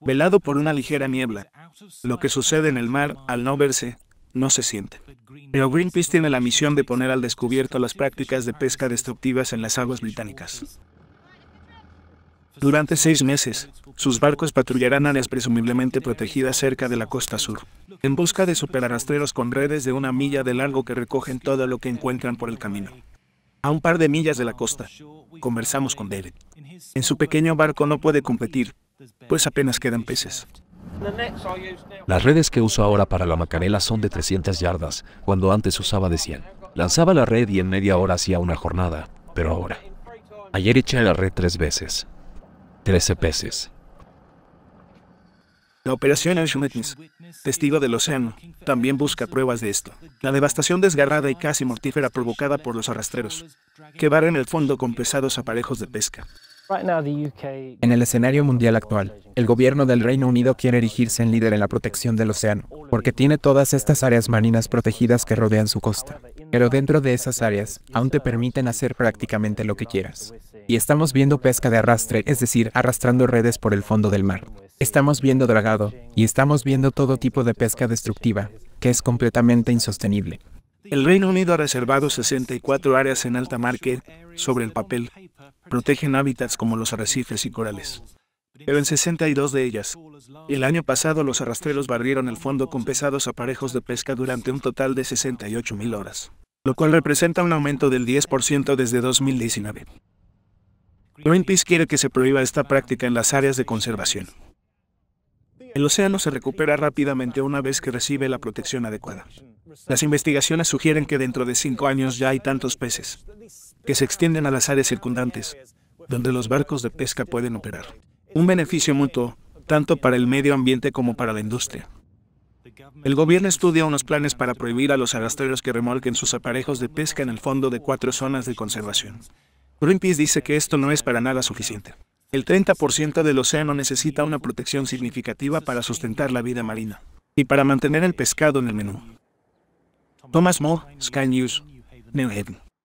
velado por una ligera niebla. Lo que sucede en el mar, al no verse, no se siente. Pero Greenpeace tiene la misión de poner al descubierto las prácticas de pesca destructivas en las aguas británicas. Durante seis meses, sus barcos patrullarán áreas presumiblemente protegidas cerca de la costa sur, en busca de superarrastreros con redes de una milla de largo que recogen todo lo que encuentran por el camino. A un par de millas de la costa, conversamos con David. En su pequeño barco no puede competir, pues apenas quedan peces. Las redes que uso ahora para la macarela son de 300 yardas, cuando antes usaba de 100. Lanzaba la red y en media hora hacía una jornada, pero ahora. Ayer eché la red tres veces. 13 peces. La operación Ocean Witness, testigo del océano, también busca pruebas de esto. La devastación desgarrada y casi mortífera provocada por los arrastreros, que barren el fondo con pesados aparejos de pesca. En el escenario mundial actual, el gobierno del Reino Unido quiere erigirse en líder en la protección del océano, porque tiene todas estas áreas marinas protegidas que rodean su costa. Pero dentro de esas áreas, aún te permiten hacer prácticamente lo que quieras. Y estamos viendo pesca de arrastre, es decir, arrastrando redes por el fondo del mar. Estamos viendo dragado, y estamos viendo todo tipo de pesca destructiva, que es completamente insostenible. El Reino Unido ha reservado 64 áreas en alta mar que, sobre el papel, protegen hábitats como los arrecifes y corales. Pero en 62 de ellas, el año pasado los arrastreros barrieron el fondo con pesados aparejos de pesca durante un total de 68.000 horas, lo cual representa un aumento del 10% desde 2019. Greenpeace quiere que se prohíba esta práctica en las áreas de conservación. El océano se recupera rápidamente una vez que recibe la protección adecuada. Las investigaciones sugieren que dentro de cinco años ya hay tantos peces que se extienden a las áreas circundantes, donde los barcos de pesca pueden operar. Un beneficio mutuo, tanto para el medio ambiente como para la industria. El gobierno estudia unos planes para prohibir a los arrastreros que remolquen sus aparejos de pesca en el fondo de cuatro zonas de conservación. Greenpeace dice que esto no es para nada suficiente. El 30% del océano necesita una protección significativa para sustentar la vida marina y para mantener el pescado en el menú. Thomas Moore, Sky News, New Haven.